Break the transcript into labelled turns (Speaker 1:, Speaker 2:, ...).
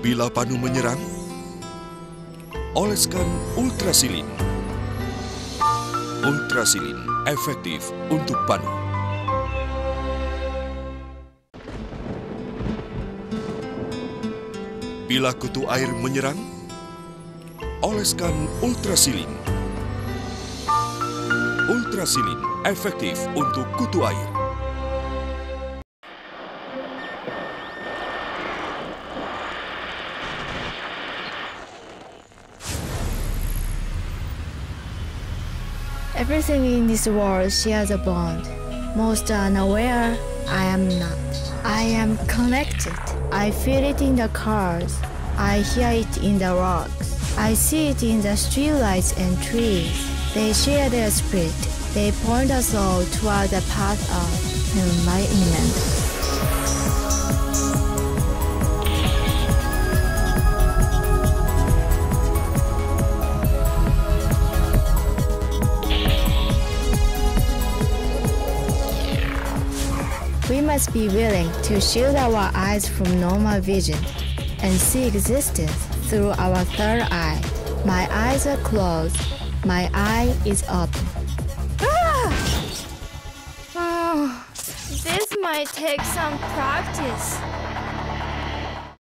Speaker 1: Bila panu menyerang, oleskan ultrasilin. Ultrasilin efektif untuk panu. Bila kutu air menyerang, oleskan ultrasilin. Ultrasilin efektif untuk kutu air.
Speaker 2: Everything in this world shares a bond. Most unaware, I am not. I am connected. I feel it in the cars. I hear it in the rocks. I see it in the streetlights and trees. They share their spirit. They point us all toward the path of enlightenment. We must be willing to shield our eyes from normal vision and see existence through our third eye. My eyes are closed. My eye is open. Ah! Oh, this might take some practice.